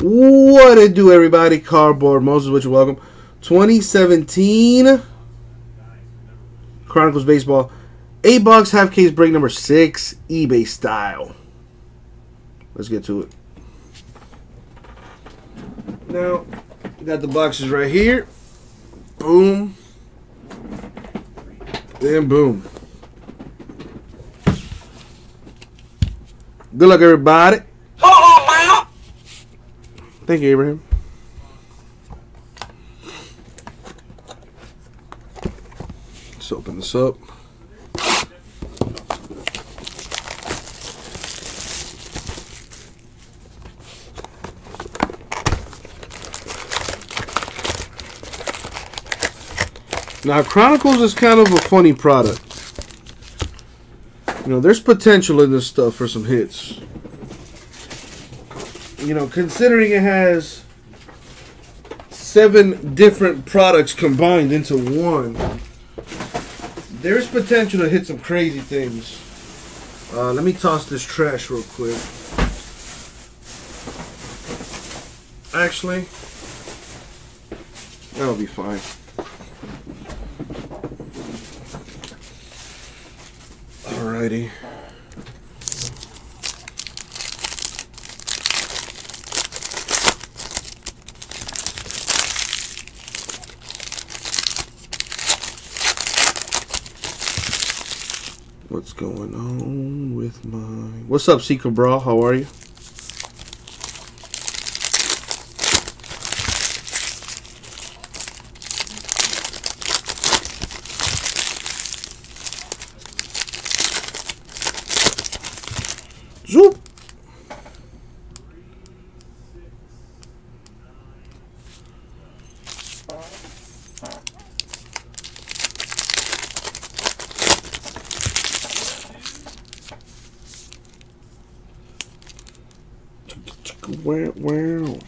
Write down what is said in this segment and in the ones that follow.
What it do, everybody? Cardboard Moses, which welcome. 2017 Chronicles Baseball. Eight bucks, half case break number six, eBay style. Let's get to it. Now, got the boxes right here. Boom. Then boom. Good luck, everybody. Thank you, Abraham. Let's open this up. Now, Chronicles is kind of a funny product. You know, there's potential in this stuff for some hits. You know, considering it has seven different products combined into one, there's potential to hit some crazy things. Uh, let me toss this trash real quick. Actually, that'll be fine. Alrighty. What's going on with my... What's up, Secret Brawl? How are you? Zoop! Wow, wow.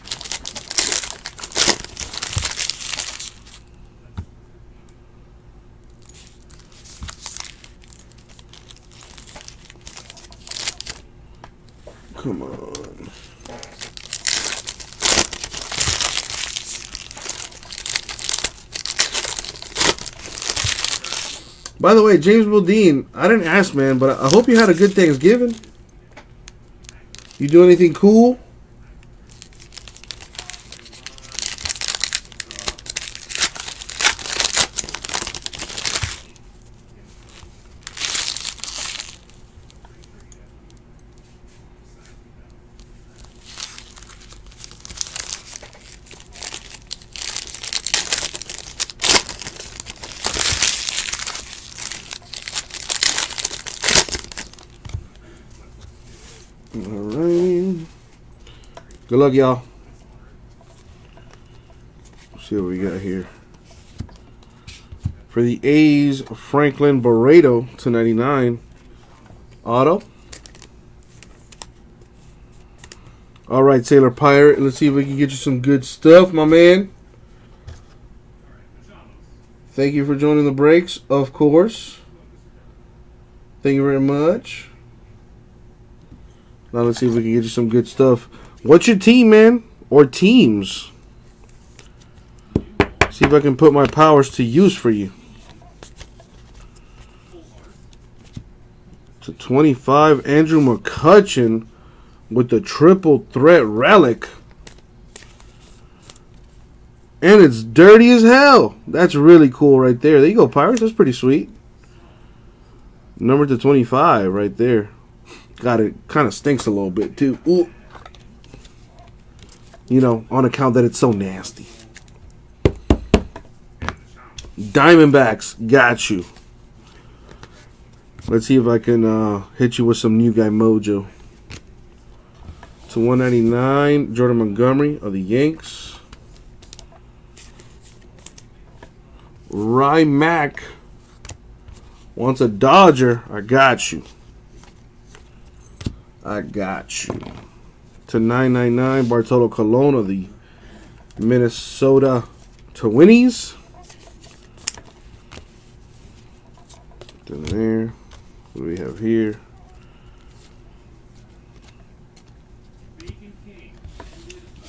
Come on. By the way, James Bodine, I didn't ask, man, but I hope you had a good Thanksgiving. You do anything cool? Alright. Y'all. See what we got here. For the A's, Franklin Barreto to 99. Auto. Alright, Sailor Pirate. Let's see if we can get you some good stuff, my man. Thank you for joining the breaks, of course. Thank you very much. Now let's see if we can get you some good stuff. What's your team, man? Or teams? See if I can put my powers to use for you. To 25, Andrew McCutchen with the triple threat relic. And it's dirty as hell. That's really cool right there. There you go, Pirates. That's pretty sweet. Number to 25 right there. Got it. Kind of stinks a little bit too. Ooh. You know, on account that it's so nasty. Diamondbacks got you. Let's see if I can uh, hit you with some new guy mojo. To 199, Jordan Montgomery of the Yanks. Rye Mack wants a Dodger. I got you. I got you. To 999, Bartolo Colon of the Minnesota Twinnies. Then there. What do we have here?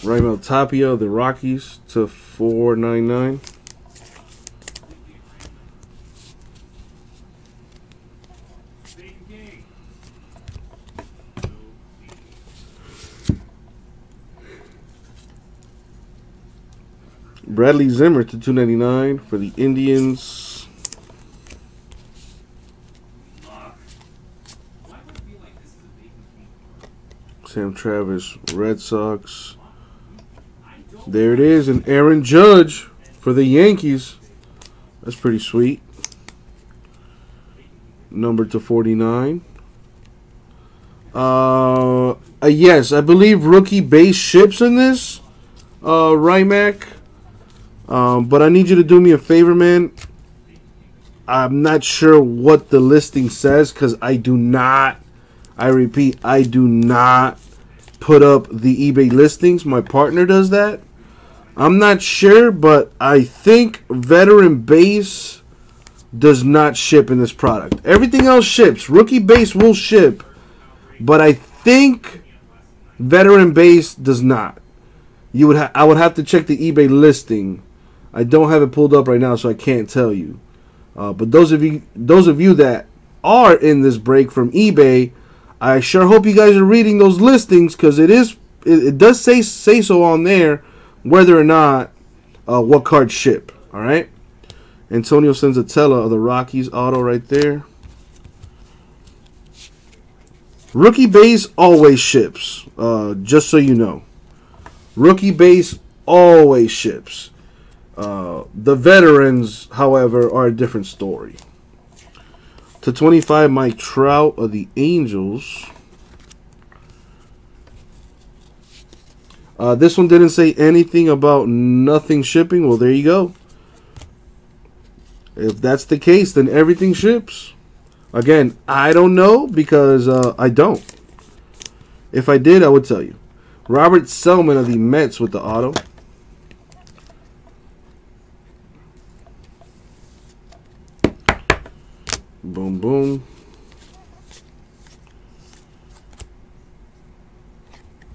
Raimel Tapia of the Rockies to 499. Bradley Zimmer to 299 for the Indians. Sam Travis, Red Sox. There it is, and Aaron Judge for the Yankees. That's pretty sweet. Number to 49. Uh, uh, yes, I believe rookie base ships in this. Uh, Rymac. Um, but I need you to do me a favor, man. I'm not sure what the listing says because I do not, I repeat, I do not put up the eBay listings. My partner does that. I'm not sure, but I think Veteran Base does not ship in this product. Everything else ships. Rookie Base will ship, but I think Veteran Base does not. You would I would have to check the eBay listing I don't have it pulled up right now, so I can't tell you. Uh, but those of you, those of you that are in this break from eBay, I sure hope you guys are reading those listings because it is, it, it, does say say so on there, whether or not uh, what cards ship. All right. Antonio Senzatela of the Rockies auto right there. Rookie base always ships. Uh, just so you know, rookie base always ships. Uh, the veterans, however, are a different story. To 25, Mike Trout of the Angels. Uh, this one didn't say anything about nothing shipping. Well, there you go. If that's the case, then everything ships. Again, I don't know because uh, I don't. If I did, I would tell you. Robert Gsellman of the Mets with the auto. Boom, boom.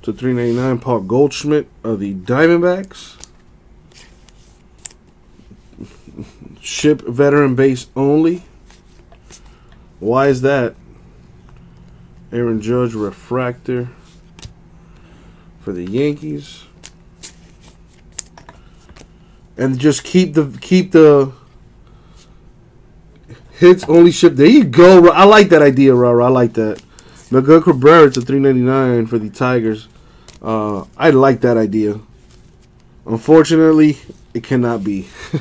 To 399 Paul Goldschmidt of the Diamondbacks. Ship veteran base only. Why is that? Aaron Judge refractor for the Yankees. And just keep the keep the Hits only ship. There you go. I like that idea, Rara. I like that. Miguel Cabrera to three ninety nine for the Tigers. Uh, I like that idea. Unfortunately, it cannot be.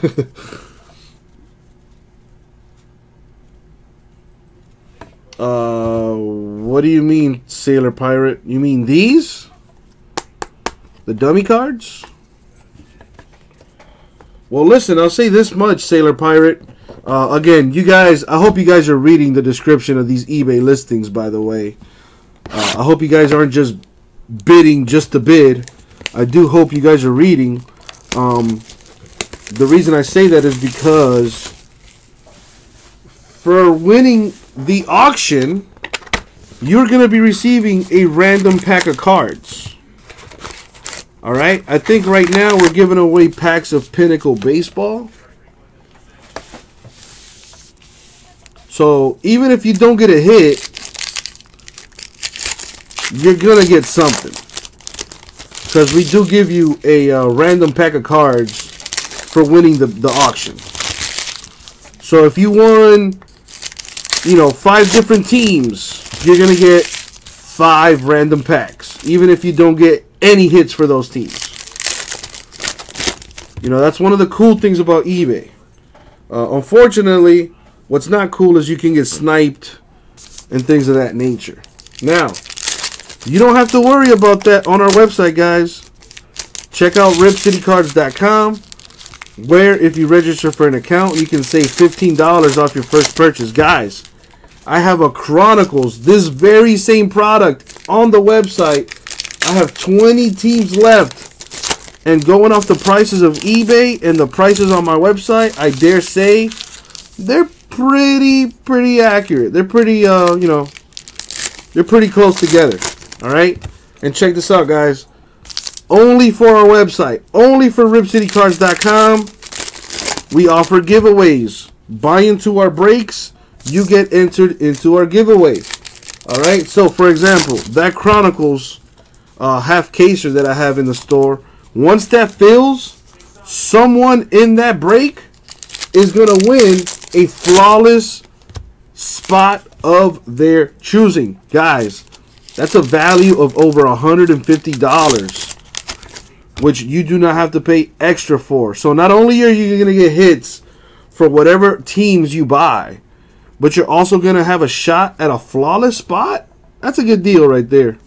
uh, what do you mean, Sailor Pirate? You mean these? The dummy cards? Well, listen, I'll say this much, Sailor Pirate. Uh, again, you guys, I hope you guys are reading the description of these eBay listings, by the way. Uh, I hope you guys aren't just bidding just to bid. I do hope you guys are reading. Um, the reason I say that is because for winning the auction, you're going to be receiving a random pack of cards. All right? I think right now we're giving away packs of Pinnacle Baseball. So even if you don't get a hit, you're gonna get something. Because we do give you a uh, random pack of cards for winning the, the auction. So if you won, you know, five different teams, you're gonna get five random packs. Even if you don't get any hits for those teams. You know, that's one of the cool things about eBay. Uh, unfortunately, What's not cool is you can get sniped and things of that nature. Now, you don't have to worry about that on our website, guys. Check out ripcitycards.com where if you register for an account, you can save $15 off your first purchase. Guys, I have a Chronicles, this very same product on the website. I have 20 teams left. And going off the prices of eBay and the prices on my website, I dare say they're pretty pretty accurate. They're pretty uh, you know, they're pretty close together. All right? And check this out, guys. only for our website, only for RipCityCards.com. We offer giveaways. Buy into our breaks, you get entered into our giveaway. All right. So, for example, that Chronicles uh, half caser that I have in the store, once that fills, someone in that break is gonna win a flawless spot of their choosing, guys. That's a value of over $150, which you do not have to pay extra for. So not only are you going to get hits for whatever teams you buy, but you're also going to have a shot at a flawless spot. That's a good deal right there.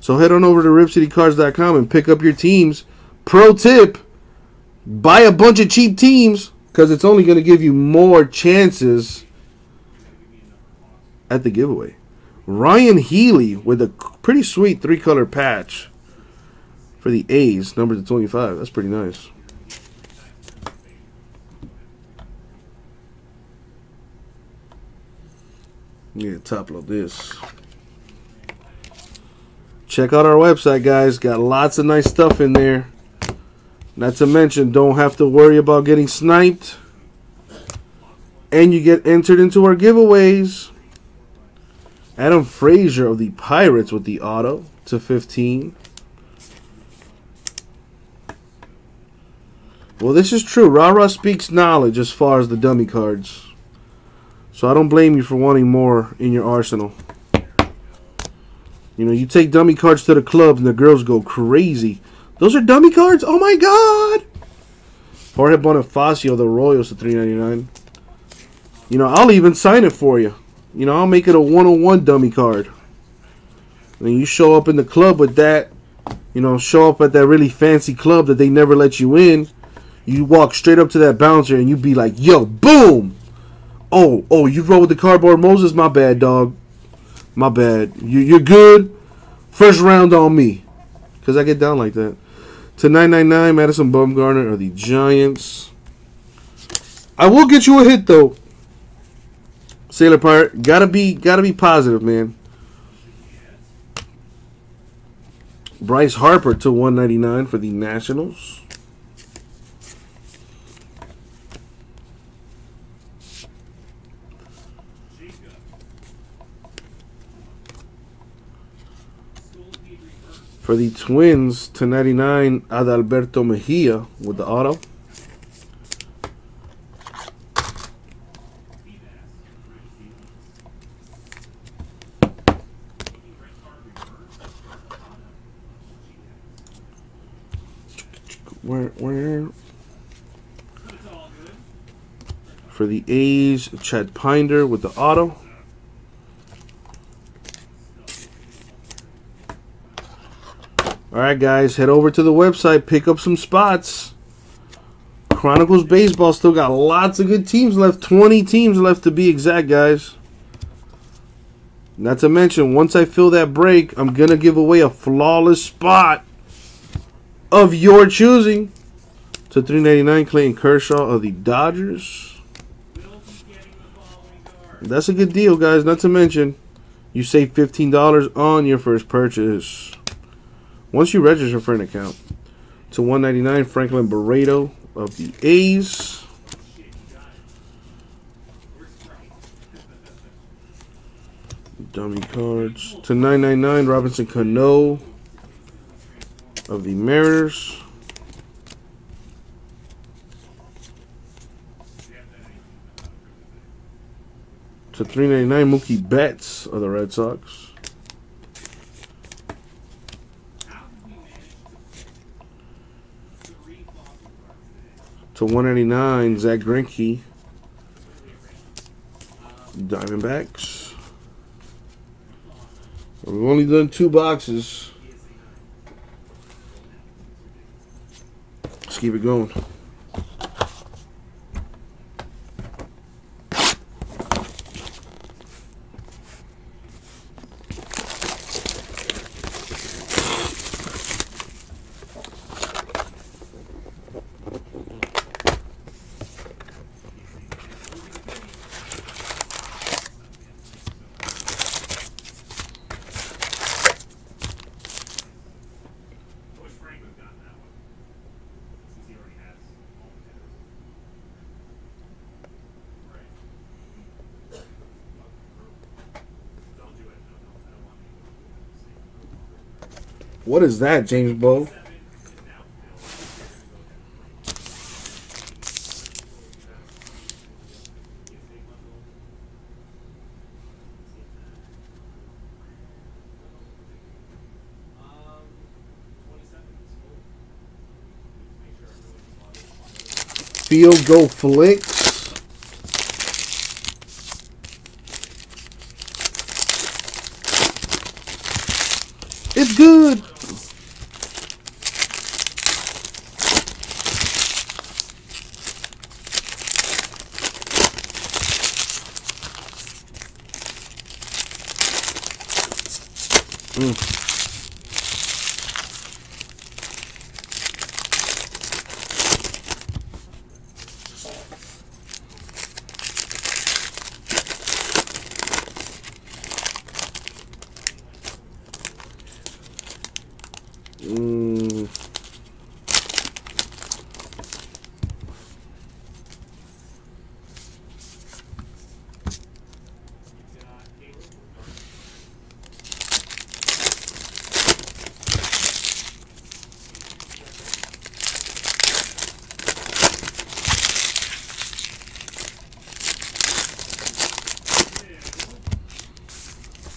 So head on over to ripcitycards.com and pick up your teams. Pro tip, buy a bunch of cheap teams because it's only going to give you more chances at the giveaway. Ryan Healy with a pretty sweet three color patch for the A's, number to 25. That's pretty nice. Yeah, top load this. Check out our website, guys. Got lots of nice stuff in there. Not to mention, don't have to worry about getting sniped. And you get entered into our giveaways. Adam Frazier of the Pirates with the auto to 15. Well, this is true. Rara speaks knowledge as far as the dummy cards. So I don't blame you for wanting more in your arsenal. You know, you take dummy cards to the club and the girls go crazy. Those are dummy cards? Oh my god! Jorge Bonifacio, the Royals to 399. You know, I'll even sign it for you. You know, I'll make it a one-on-one dummy card. And you show up in the club with that, you know, show up at that really fancy club that they never let you in. You walk straight up to that bouncer and you be like, yo, boom! Oh, oh, you roll with the cardboard Moses? My bad, dog. My bad. You, you're good? First round on me. Because I get down like that. To 999, Madison Bumgarner of the Giants. I will get you a hit, though. Sailor Pirate, gotta be gotta be positive, man. Bryce Harper to 199 for the Nationals. For the Twins to 99, Adalberto Mejia with the auto. Where, where? For the A's, Chad Pinder with the auto. All right, guys, head over to the website, pick up some spots. Chronicles Baseball still got lots of good teams left. 20 teams left to be exact, guys. Not to mention, once I fill that break, I'm going to give away a flawless spot of your choosing to 399 Clayton Kershaw of the Dodgers. That's a good deal, guys. Not to mention, you save $15 on your first purchase. Once you register for an account. To 199 Franklin Barreto of the A's. Dummy cards. To 999 Robinson Cano of the Mariners. To 399 Mookie Betts of the Red Sox. To 199 Zack Greinke. Diamondbacks. We've only done two boxes. Let's keep it going. What is that, James Bo? Field Goal Flicks. It's good. Mm. Mm.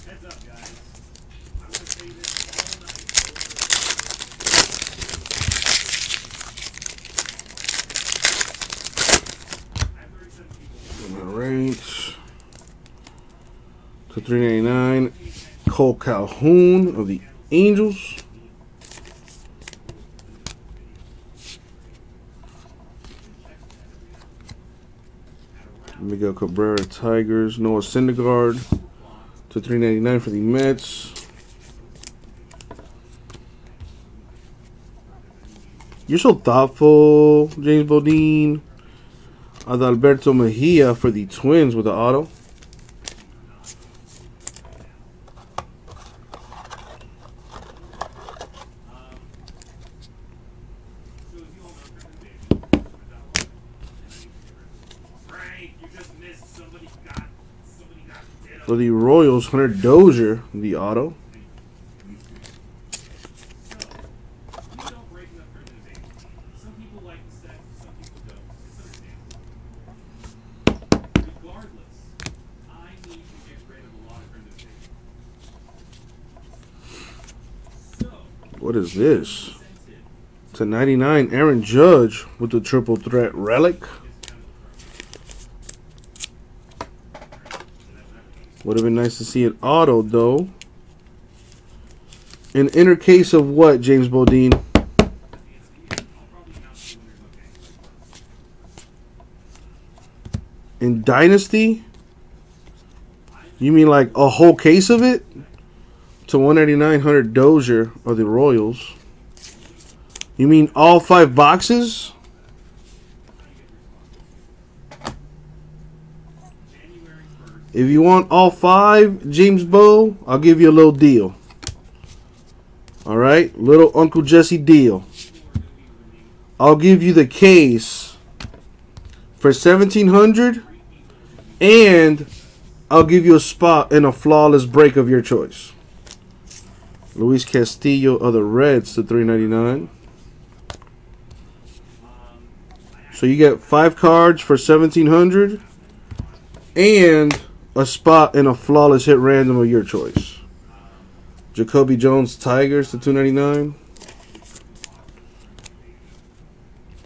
Heads up, guys. I'm gonna say this all night. I have 37 people. All right. To 399. Cole Calhoun of the Angels. Miguel Cabrera Tigers. Noah Syndergaard to 399 for the Mets. You're so thoughtful, James Bodine. Adalberto Mejia for the Twins with the auto. So as you all know, Christmas Day, Frank, you just missed. Somebody got. Somebody got ditto. For the Royals, Hunter Dozier, the auto. What is this? To 99, Aaron Judge with the triple threat relic. Would have been nice to see an auto, though. An inner case of what, James Bodine? In Dynasty? You mean like a whole case of it? To 199, Hunter Dozier of the Royals. You mean all five boxes? If you want all five, James Bow, I'll give you a little deal. All right, little Uncle Jesse deal. I'll give you the case for seventeen hundred, and I'll give you a spot in a flawless break of your choice. Luis Castillo of the Reds to three ninety nine. So you get five cards for seventeen hundred, and a spot in a flawless hit random of your choice. Jacoby Jones Tigers to 299.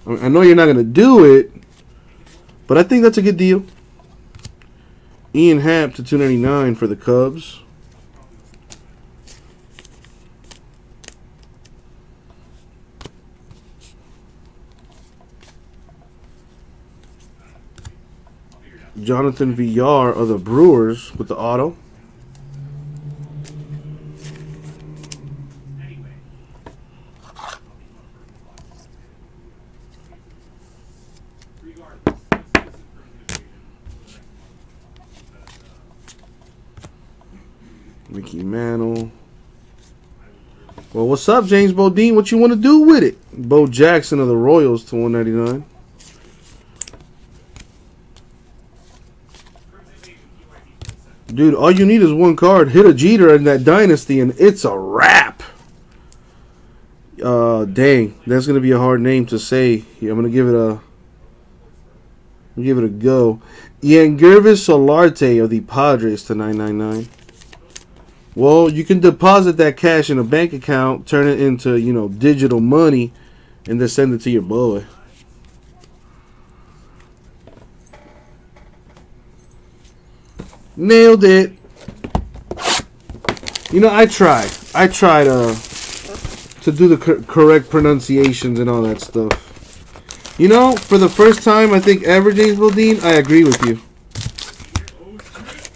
I mean, I know you're not going to do it, but I think that's a good deal. Ian Happ to 299 for the Cubs. Jonathan Villar of the Brewers with the auto. Mickey Mantle. Well, what's up, James Bodine? What you want to do with it? Bo Jackson of the Royals to 199. Dude, all you need is one card. Hit a Jeter in that dynasty, and it's a wrap. Uh, dang, that's gonna be a hard name to say. Here, I'm gonna give it a. Give it a go. Yangervis Solarte of the Padres to 999. Well, you can deposit that cash in a bank account, turn it into you know digital money, and then send it to your boy. Nailed it. You know, I try. I try to to do the cor- correct pronunciations and all that stuff. You know, for the first time, I think ever, James Bodine, I agree with you.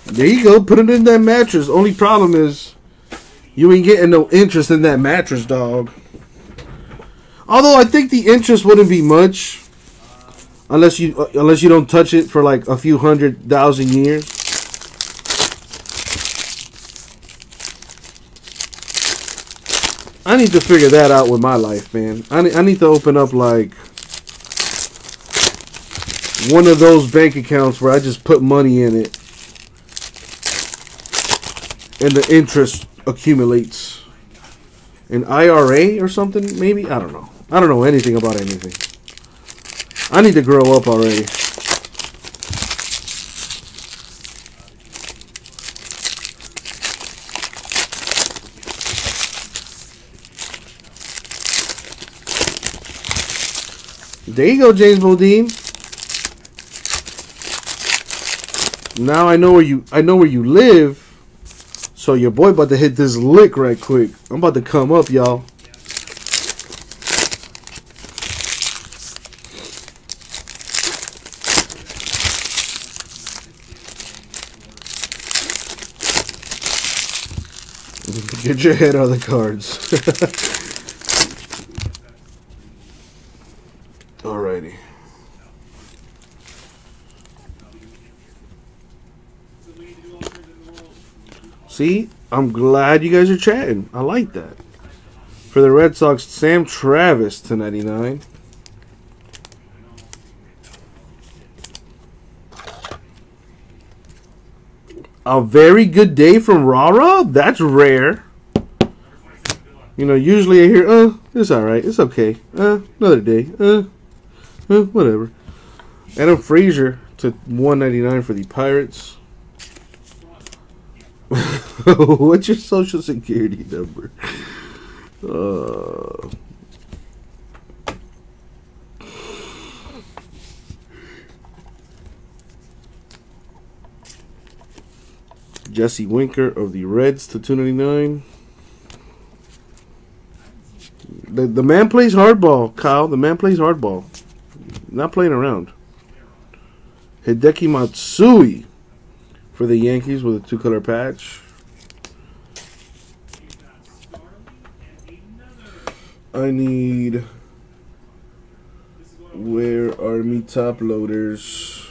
There you go. Put it in that mattress. Only problem is, you ain't getting no interest in that mattress, dog. Although I think the interest wouldn't be much, unless you uh, unless you don't touch it for like a few hundred thousand years. I need to figure that out with my life, man. I need, I need to open up like one of those bank accounts where I just put money in it and the interest accumulates. An IRA or something, maybe? I don't know. I don't know anything about anything. I need to grow up already. There you go, James Bodine. Now I know where you I know where you live. So your boy about to hit this lick right quick. I'm about to come up, y'all. Get your head on the cards. Alrighty. See, I'm glad you guys are chatting. I like that. For the Red Sox, Sam Travis to 99. A very good day from Rara? That's rare. You know, usually I hear, uh, it's alright, it's okay. Uh, another day. Uh, uh whatever. Adam Frazier to 199 for the Pirates. What's your social security number? Uh, Jesse Winker of the Reds to 299. The, the man plays hardball, Kyle. The man plays hardball. Not playing around. Hideki Matsui for the Yankees with a two color patch. I need. Where are me top loaders?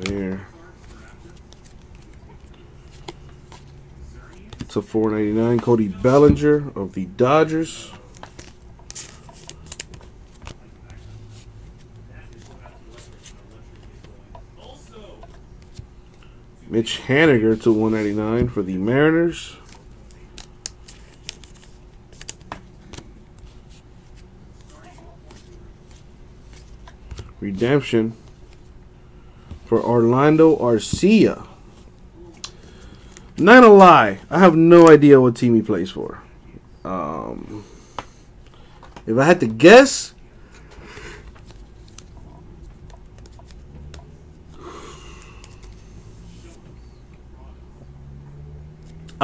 There. A 499 Cody Bellinger of the Dodgers. Mitch Haniger to 199 for the Mariners. Redemption for Orlando Arcia. Not a lie, I have no idea what team he plays for. Um, if I had to guess,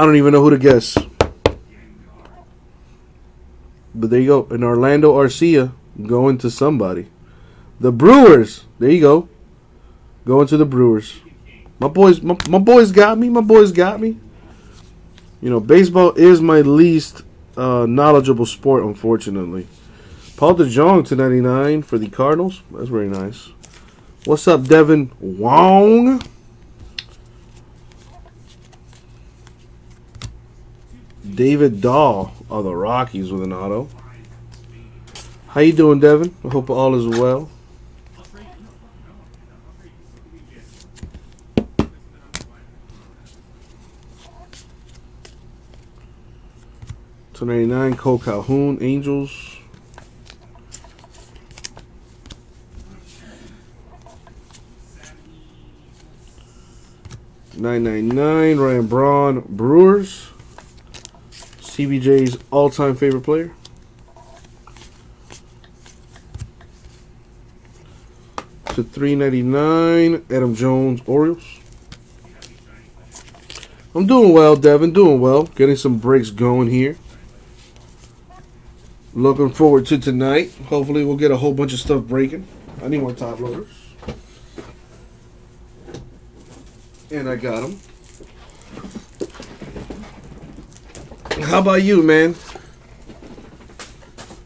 I don't even know who to guess. But there you go. An Orlando Arcia going to somebody. The Brewers. There you go. Going to the Brewers. My boys my, my boys got me. My boys got me. You know, baseball is my least uh, knowledgeable sport, unfortunately. Paul DeJong to 99 for the Cardinals. That's very nice. What's up, Devin Wong? David Dahl of the Rockies with an auto. How you doing, Devin? I hope all is well. Two ninety nine Cole Calhoun Angels. Nine nine nine Ryan Braun Brewers. CBJ's all-time favorite player. To three ninety nine, Adam Jones, Orioles. I'm doing well, Devin. Doing well. Getting some breaks going here. Looking forward to tonight. Hopefully, we'll get a whole bunch of stuff breaking. I need more top loaders. And I got them. How about you, man?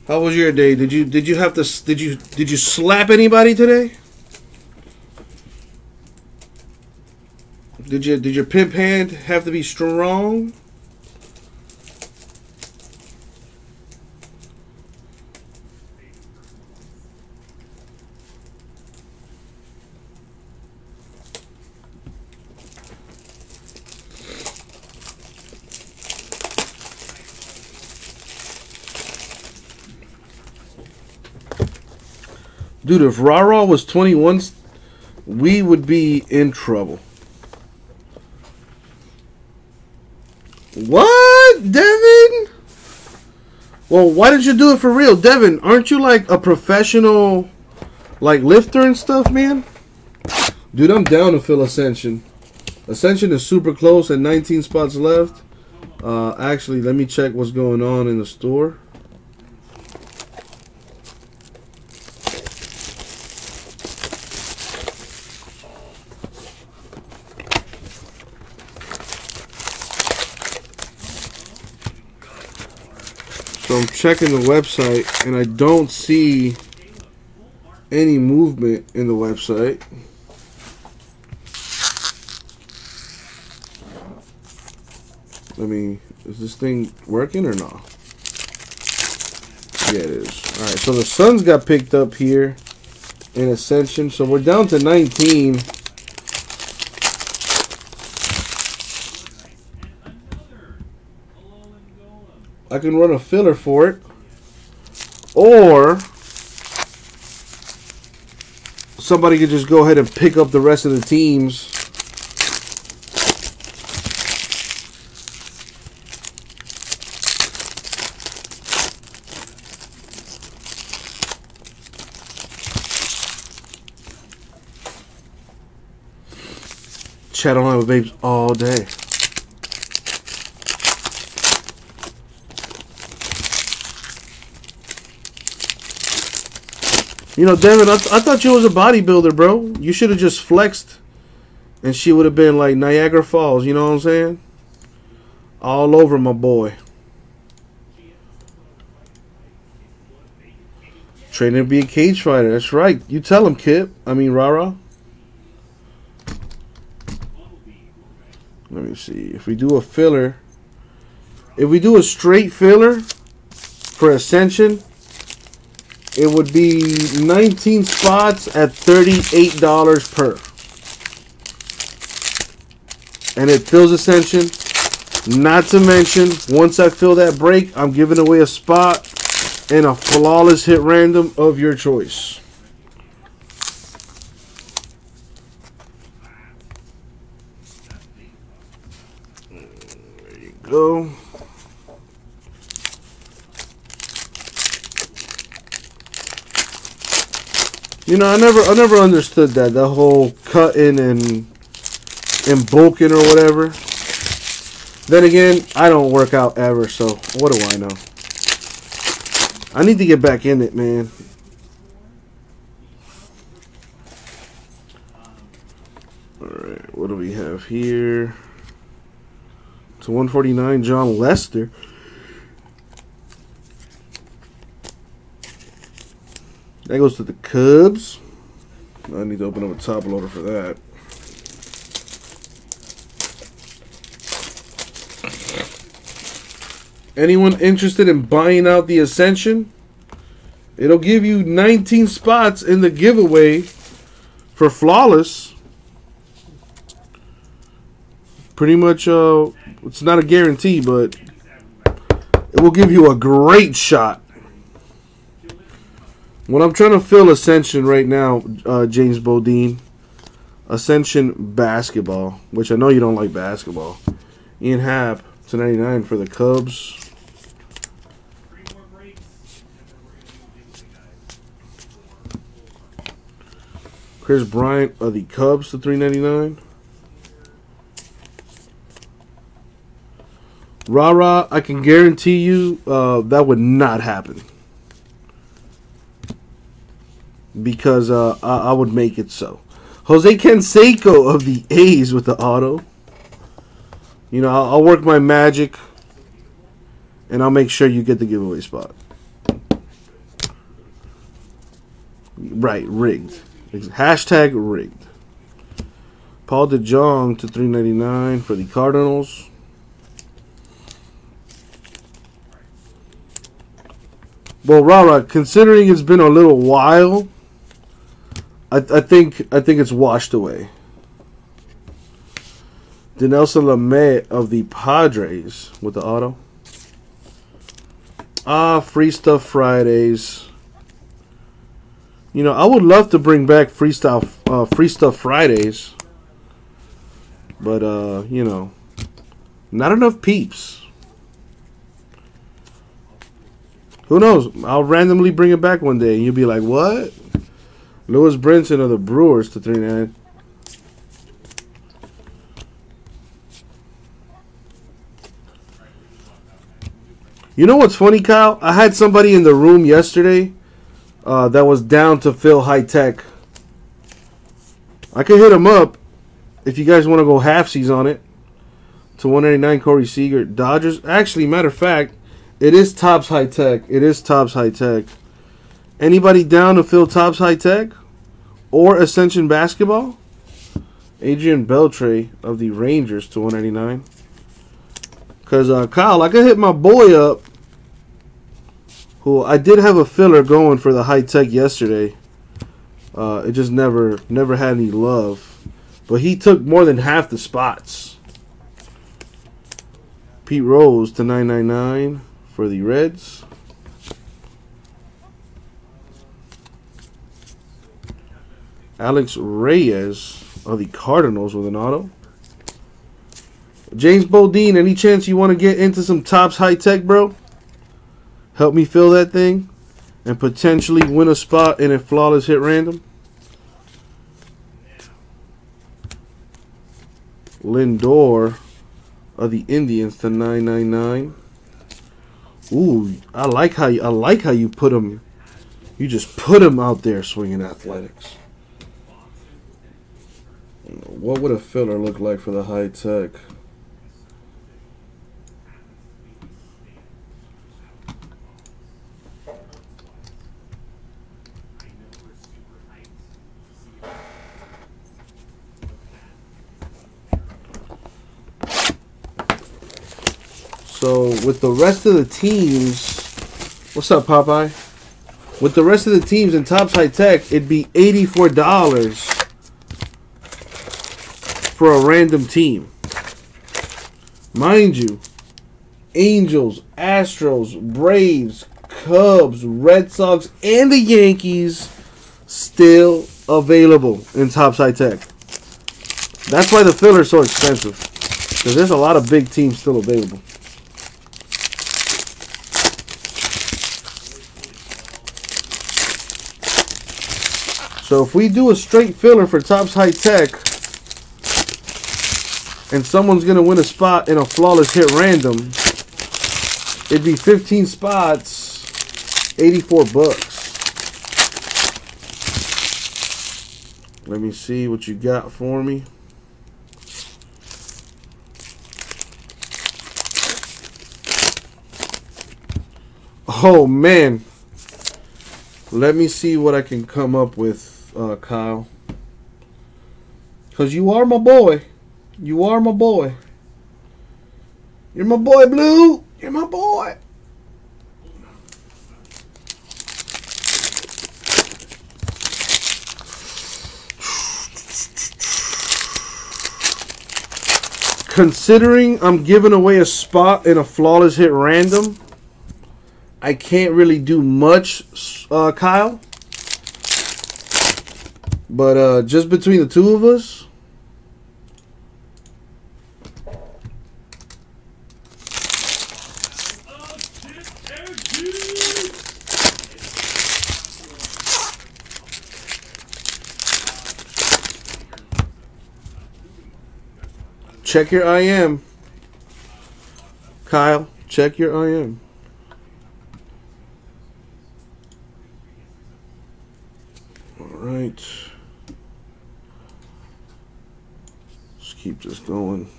How was your day? Did you did you have to did you did you slap anybody today? Did you did your pimp hand have to be strong? Dude, if Rara was 21, we would be in trouble. What, Devin? Well, why did you do it for real, Devin? Aren't you like a professional, like lifter and stuff, man? Dude, I'm down to fill Ascension. Ascension is super close and 19 spots left. Uh, actually, let me check what's going on in the store. Checking the website and I don't see any movement in the website. Let me, is this thing working or not? Yeah, it is. All right, so the Suns got picked up here in Ascension. So we're down to 19. I can run a filler for it. Or somebody could just go ahead and pick up the rest of the teams. Chat online with babes all day. You know, Devin, I, th- I thought you was a bodybuilder, bro. You should have just flexed, and she would have been like Niagara Falls. You know what I'm saying? All over my boy. Training to be a cage fighter. That's right. You tell him, Kip. I mean, Rara. Let me see. If we do a filler, if we do a straight filler for Ascension, it would be 19 spots at $38 per. And it fills Ascension. Not to mention, once I fill that break, I'm giving away a spot and a flawless hit random of your choice. There you go. You know, I never, I never understood that the whole cutting and and bulking or whatever. Then again, I don't work out ever, so what do I know? I need to get back in it, man. All right, what do we have here? To 149, Jon Lester. That goes to the Cubs. I need to open up a top loader for that. Anyone interested in buying out the Ascension? It'll give you 19 spots in the giveaway for Flawless. Pretty much, uh, it's not a guarantee, but it will give you a great shot. When I'm trying to fill Ascension right now, uh, James Bodine, Ascension basketball, which I know you don't like basketball. Ian Happ to 99 for the Cubs. Kris Bryant of the Cubs to 399. Rah rah, I can guarantee you uh, that would not happen. Because uh, I, I would make it so. Jose Canseco of the A's with the auto. You know, I'll, I'll work my magic and I'll make sure you get the giveaway spot. Right, rigged. Hashtag rigged. Paul DeJong to 399 for the Cardinals. Well, Rara, considering it's been a little while, I, I think I think it's washed away. Dinelson Lamet of the Padres with the auto. Ah, free stuff Fridays. You know, I would love to bring back freestyle, uh, free stuff Fridays, but uh, you know, not enough peeps. Who knows? I'll randomly bring it back one day, and you'll be like, "What?" Lewis Brinson of the Brewers to three nine. You know what's funny, Kyle? I had somebody in the room yesterday uh, that was down to fill high tech. I could hit him up if you guys want to go half halfsies on it. To 189 Corey Seager. Dodgers. Actually, matter of fact, it is Topps High Tek. It is Topps High Tek. Anybody down to fill Topps High Tek? Or Ascension Basketball? Adrian Beltre of the Rangers to 199. Because, uh, Kyle, I could hit my boy up. Who I did have a filler going for the high tech yesterday. Uh, it just never never had any love. But he took more than half the spots. Pete Rose to 999 for the Reds. Alex Reyes of the Cardinals with an auto. James Bodine, any chance you want to get into some Topps High Tek, bro? Help me fill that thing and potentially win a spot in a flawless hit random. Lindor of the Indians to 999. Ooh, I like how you, I like how you put him. You just put him out there swinging athletics. What would a filler look like for the high tech? So with the rest of the teams, what's up, Popeye? With the rest of the teams in Topps High Tek, it'd be eighty-four dollars for a random team. Mind you, Angels, Astros, Braves, Cubs, Red Sox, and the Yankees still available in Topps High Tek. That's why the filler's so expensive. Because there's a lot of big teams still available. So if we do a straight filler for Topps High Tek, and someone's gonna win a spot in a flawless hit random, it'd be 15 spots, 84 bucks. Let me see what you got for me. Oh man. Let me see what I can come up with, uh, Kyle. Because you are my boy. You are my boy. You're my boy, Blue. You're my boy. Considering I'm giving away a spot in a flawless hit random, I can't really do much, uh, Kyle. But uh, just between the two of us, Oh, shit, Eric Hughes! Check your IM. Kyle, check your IM. All right. Let's keep this going.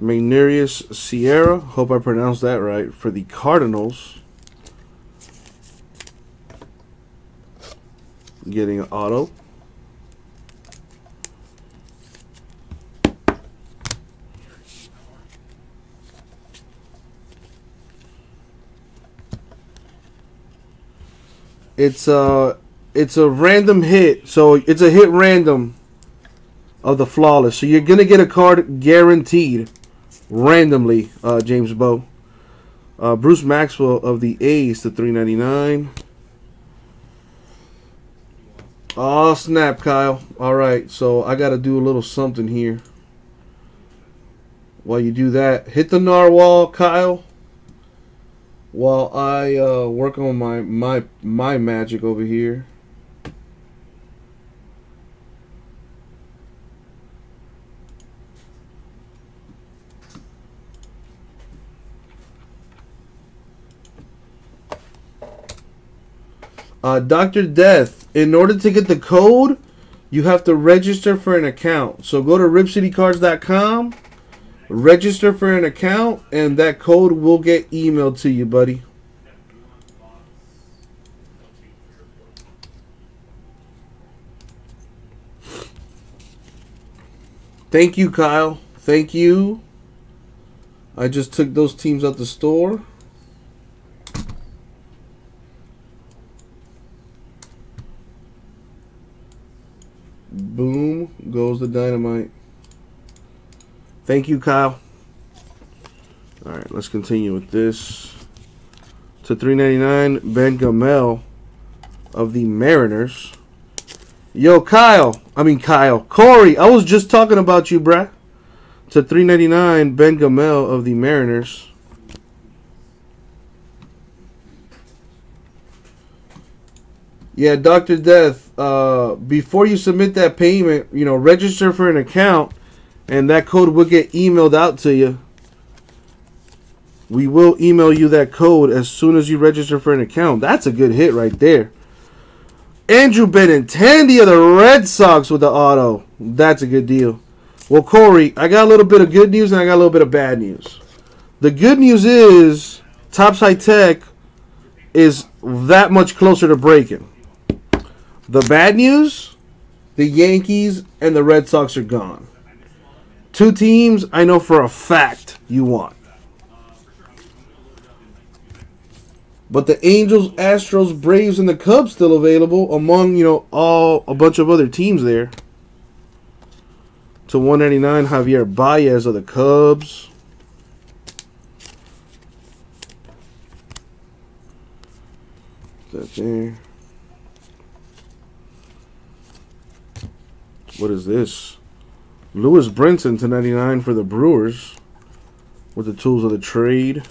Magneuris Sierra, hope I pronounced that right, for the Cardinals. Getting an auto. It's a it's a random hit, so it's a hit random of the flawless. So you're gonna get a card guaranteed randomly, uh, James Bow. Uh, Bruce Maxwell of the A's to 399. Oh snap, Kyle! All right, so I gotta do a little something here. While you do that, hit the narwhal, Kyle. While I uh, work on my my my magic over here. Uh, Dr. Death, in order to get the code, you have to register for an account. So go to ripcitycards.com, register for an account, and that code will get emailed to you, buddy. Thank you, Kyle. Thank you. I just took those teams out the store. Boom goes the dynamite. Thank you, Kyle. All right, let's continue with this. To 399, Ben Gamel of the Mariners. Yo, Kyle. I mean, Kyle. Corey, I was just talking about you, bruh. To 399, Ben Gamel of the Mariners. Yeah, Dr. Death, uh, before you submit that payment, you know, register for an account and that code will get emailed out to you. We will email you that code as soon as you register for an account. That's a good hit right there. Andrew Benintendi of the Red Sox with the auto. That's a good deal. Well, Corey, I got a little bit of good news and I got a little bit of bad news. The good news is Topps High Tek is that much closer to breaking. The bad news, the Yankees and the Red Sox are gone. Two teams I know for a fact you want. But the Angels, Astros, Braves, and the Cubs still available among, you know, all a bunch of other teams there. To 199, Javier Baez of the Cubs. That there. What is this? Lewis Brinson to 99 for the Brewers with the tools of the trade.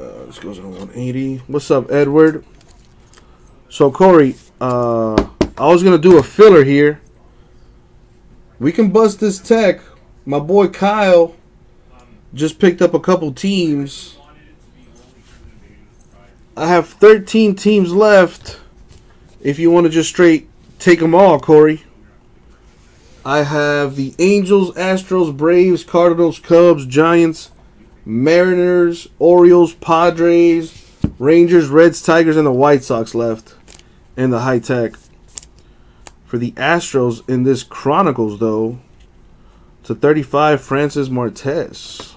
Uh, this goes on 180. What's up, Edward? So, Corey, uh, I was going to do a filler here. We can bust this tech. My boy Kyle just picked up a couple teams. I have 13 teams left. If you want to just straight take them all, Corey. I have the Angels, Astros, Braves, Cardinals, Cubs, Giants, Mariners, Orioles, Padres, Rangers, Reds, Tigers, and the White Sox left in the high tech. For the Astros in this Chronicles, though, to 35, Francis Martes.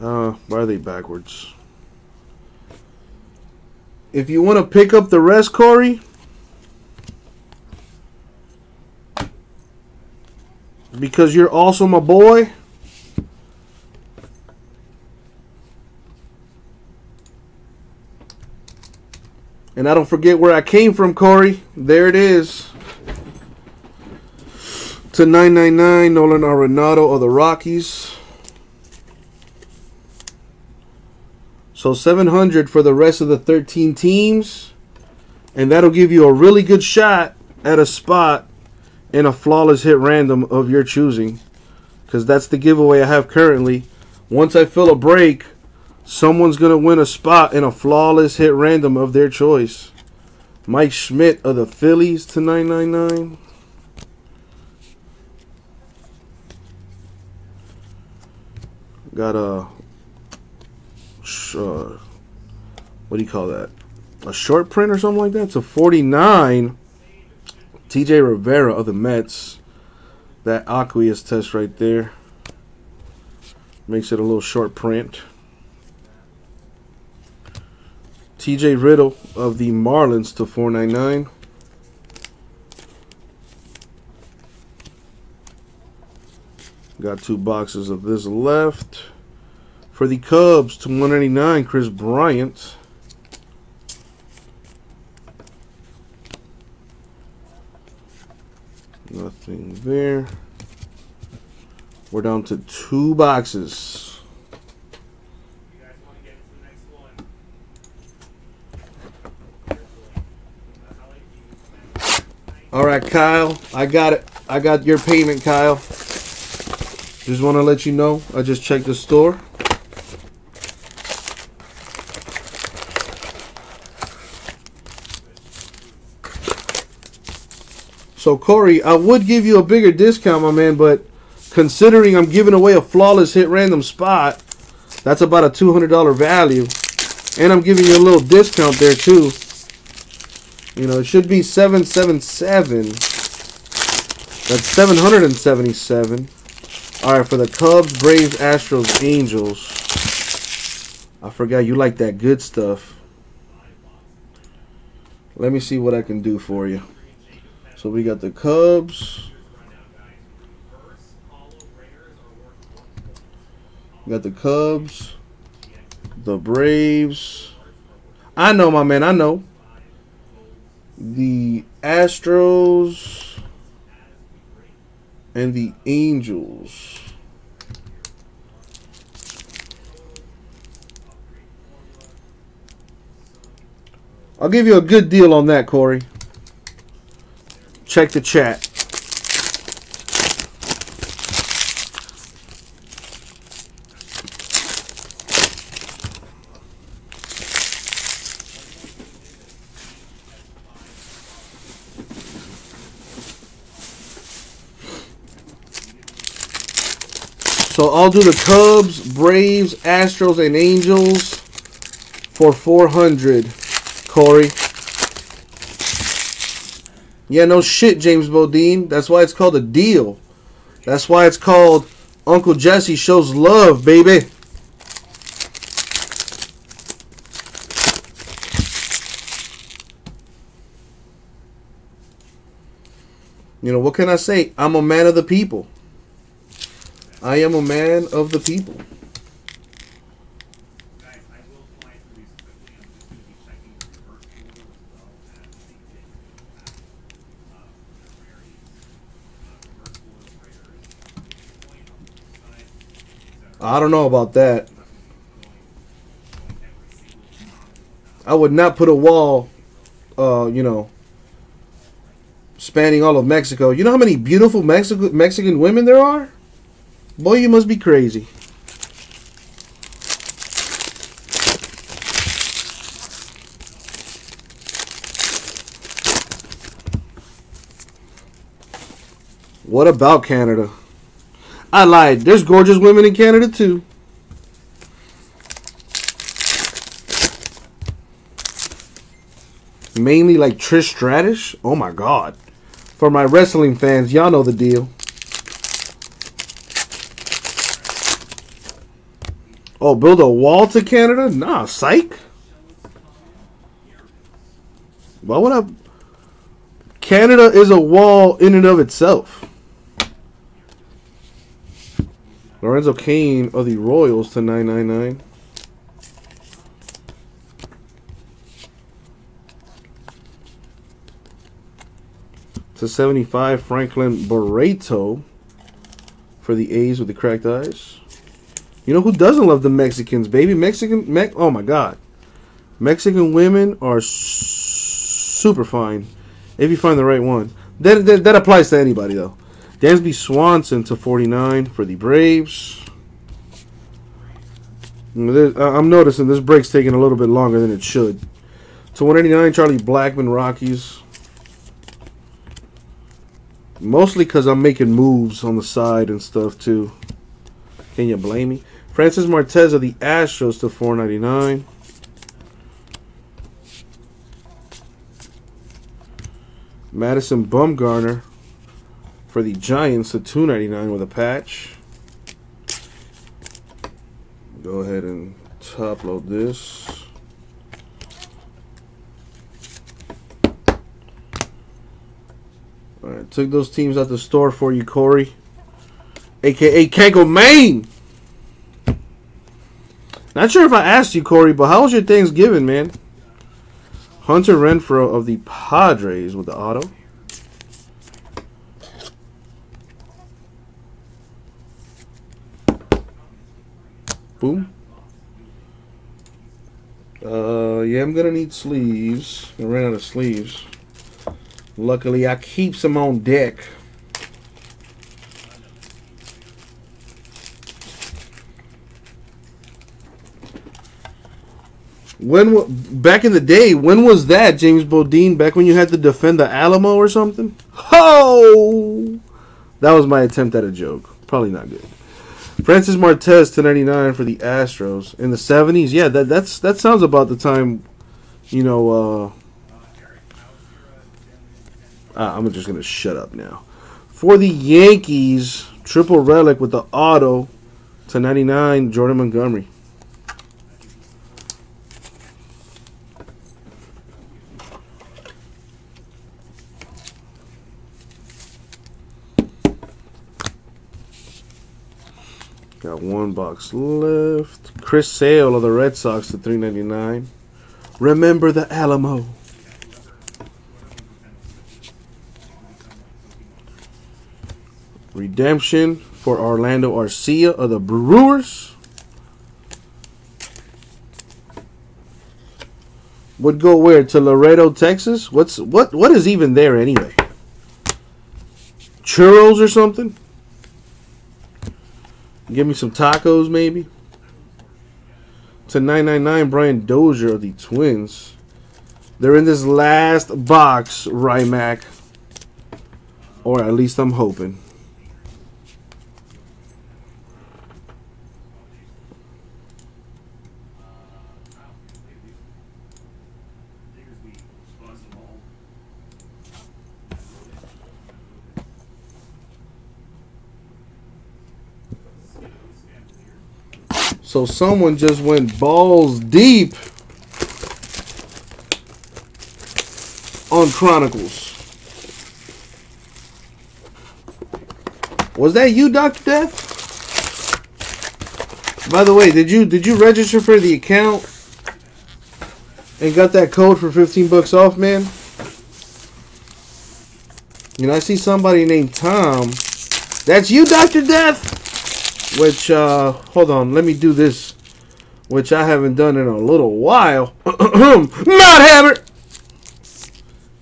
Uh, why are they backwards? If you want to pick up the rest, Corey, because you're also my boy. And I don't forget where I came from, Corey. There it is. To 999, Nolan Arenado of the Rockies. So 700 for the rest of the 13 teams. And that'll give you a really good shot at a spot in a flawless hit random of your choosing. Because that's the giveaway I have currently. Once I fill a break, someone's going to win a spot in a flawless hit random of their choice. Mike Schmidt of the Phillies to 999. Got a uh, what do you call that? A short print or something like that. A 49. TJ Rivera of the Mets. That aqueous test right there makes it a little short print. TJ Riddle of the Marlins to 499. Got two boxes of this left. For the Cubs to 199, Kris Bryant. Nothing there. We're down to two boxes. All right, Kyle. I got it. I got your payment, Kyle. Just want to let you know. I just checked the store. So Corey, I would give you a bigger discount, my man, but considering I'm giving away a flawless hit random spot, that's about a two hundred dollar value, and I'm giving you a little discount there too. You know, it should be seven seven seven. That's seven hundred and seventy seven. All right, for the Cubs, Braves, Astros, Angels. I forgot you like that good stuff. Let me see what I can do for you. So we got the Cubs. We got the Cubs. The Braves. I know, my man. I know. The Astros. And the Angels. I'll give you a good deal on that, Corey. Check the chat. So I'll do the Cubs, Braves, Astros, and Angels for 400, Corey. Yeah, no shit, James Bodine. That's why it's called a deal. That's why it's called Uncle Jesse Shows Love, baby. You know, what can I say? I'm a man of the people. I am a man of the people. Guys, I will fly through these quickly. I'm just going to be checking the reverse order as well as the uh, the rarities. Uh, reverse order rares. Point on the side. These are I don't know about that. I would not put a wall, uh, you know, spanning all of Mexico. You know how many beautiful Mexico Mexican women there are? Boy, you must be crazy. What about Canada? I lied. There's gorgeous women in Canada too. Mainly like Trish Stratus. Oh my god. For my wrestling fans, y'all know the deal. Oh, build a wall to Canada? Nah, psych. Why would I? Canada is a wall in and of itself. Lorenzo Cain of the Royals to 999. To 75, Franklin Barreto for the A's with the cracked eyes. You know who doesn't love the Mexicans, baby? Mexican, Me oh my God. Mexican women are super fine if you find the right one. That, that, that applies to anybody, though. Dansby Swanson to 49 for the Braves. I'm noticing this break's taking a little bit longer than it should. To 189, Charlie Blackmon, Rockies. Mostly because I'm making moves on the side and stuff, too. Can you blame me? Francis Martes of the Astros to 499. Madison Bumgarner for the Giants to 299 with a patch. Go ahead and top load this. Alright, took those teams out the store for you, Corey. AKA Kanko Maine. Not sure if I asked you, Corey, but how was your Thanksgiving, man? Hunter Renfroe of the Padres with the auto. Boom. Uh, yeah, I'm gonna need sleeves. I ran out of sleeves. Luckily, I keep some on deck. When back in the day, when was that, James Bodine? Back when you had to defend the Alamo or something? Oh, that was my attempt at a joke. Probably not good. Francis Martes to 99 for the Astros in the 70s. Yeah, that that's that sounds about the time, you know. Uh, uh, I'm just gonna shut up now. For the Yankees, triple relic with the auto to 99, Jordan Montgomery. One box left. Chris Sale of the Red Sox to 399. Remember the Alamo. Redemption for Orlando Arcia of the Brewers. Would go where? To Laredo, Texas? What's what what is even there anyway? Churros or something? Give me some tacos, maybe. To 999, Brian Dozier of the Twins. They're in this last box, Rymac. Or at least I'm hoping. So someone just went balls deep on Chronicles. Was that you, Dr. Death? By the way, did you did you register for the account and got that code for 15 bucks off, man? You know, I see somebody named Tom. That's you, Dr. Death? Which uh hold on let me do this. Which I haven't done in a little while. Mod hammer!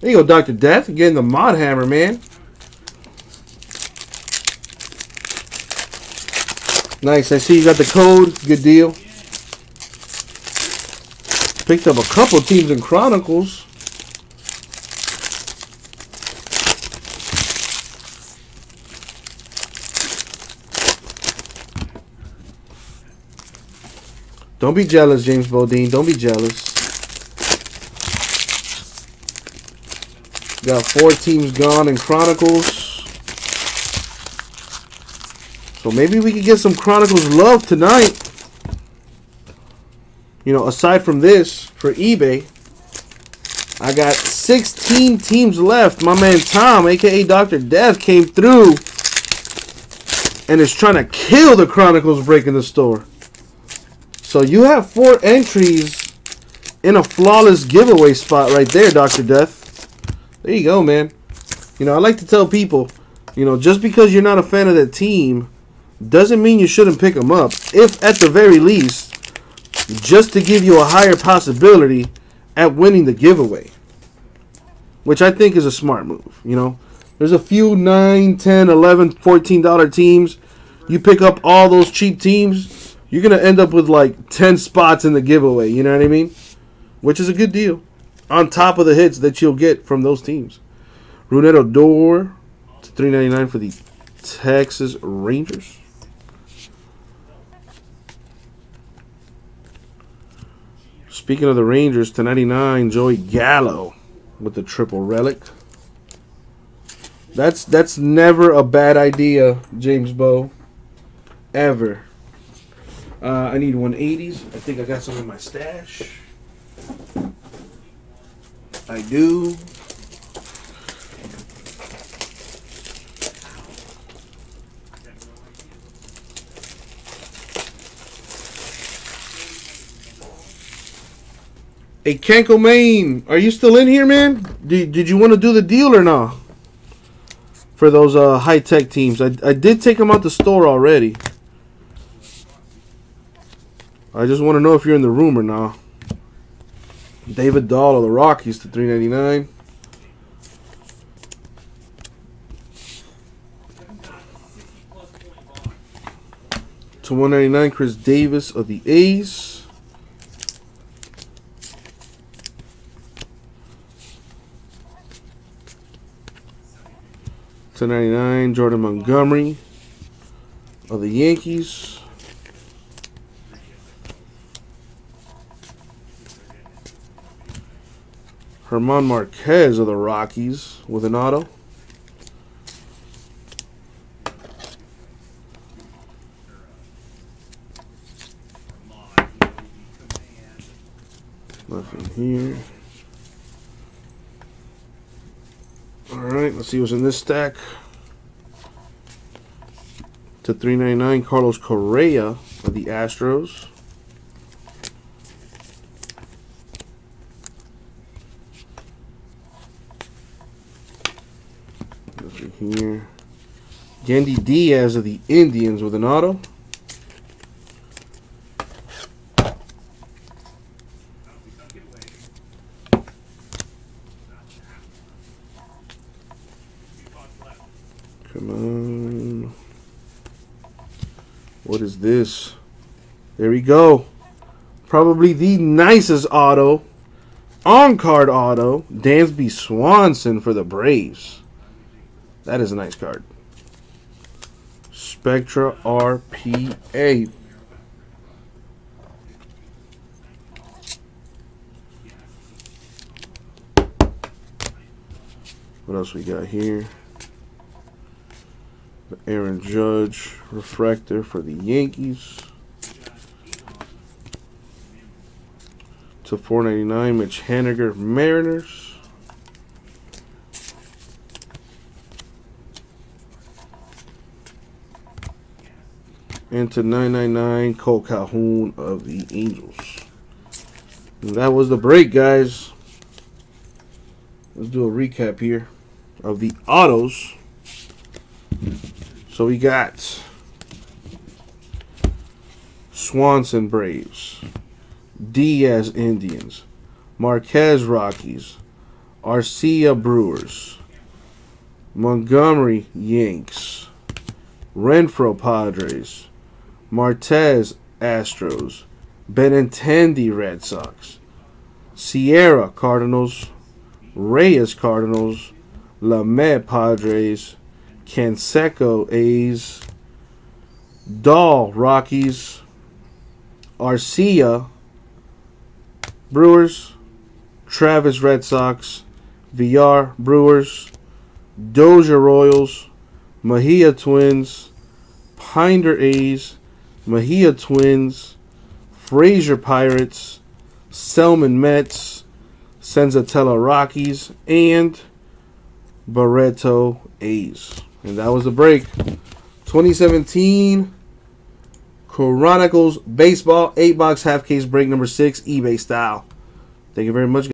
There you go Dr. Death getting the mod hammer man. Nice I see you got the code good deal. Picked up a couple teams in Chronicles Don't be jealous, James Bodine. Don't be jealous. Got four teams gone in Chronicles. So maybe we could get some Chronicles love tonight. you know, aside from this for eBay, I got 16 teams left. My man Tom, aka Dr. Death, came through and is trying to kill the Chronicles break in the store. So you have four entries in a flawless giveaway spot right there, Dr. Death. There you go, man. You know, I like to tell people, you know, just because you're not a fan of that team doesn't mean you shouldn't pick them up. If at the very least, just to give you a higher possibility at winning the giveaway. Which I think is a smart move, you know. There's a few 9, 10, 11, 14 dollar teams. You pick up all those cheap teams, you're going to end up with like 10 spots in the giveaway, you know what I mean? Which is a good deal. On top of the hits that you'll get from those teams. Rougned Odor, to 3.99 for the Texas Rangers. Speaking of the Rangers, to 99, Joey Gallo with the triple relic. That's that's never a bad idea, James Bow. Ever. Uh, I need 180s. I think I got some in my stash. I do. Hey, Kenko Main, are you still in here, man? Did, did you want to do the deal or not? For those uh, high-tech teams. I, I did take them out the store already. I just want to know if you're in the room or not. David Dahl of the Rockies to 399. To 199, Khris Davis of the A's. To 99, Jordan Montgomery of the Yankees. German Marquez of the Rockies with an auto. Nothing here. Alright, let's see what's in this stack. To 399, Carlos Correa of the Astros. Nothing here. Yandy Diaz of the Indians with an auto. Come on. What is this? There we go. Probably the nicest auto. On card auto. Dansby Swanson for the Braves. That is a nice card. Spectra RPA. What else we got here? The Aaron Judge refractor for the Yankees. To 499 Mitch Haniger Mariners. And to 999 Cole Calhoun of the Angels. And that was the break, guys. Let's do a recap here of the autos. So we got Swanson Braves, Diaz Indians, Marquez Rockies, Arcia Brewers, Montgomery Yanks, Renfroe Padres, Martes Astros, Benintendi Red Sox, Sierra Cardinals, Reyes Cardinals, Lamet Padres, Canseco A's, Dahl Rockies, Arcia Brewers, Travis Red Sox, VR Brewers, Dozier Royals, Mejia Twins, Pinder A's, Mejia Twins, Frazier Pirates, Gsellman Mets, Senzatela Rockies, and Barreto A's. And that was the break. 2017 Chronicles Baseball 8 box half case break number 6 eBay style. Thank you very much.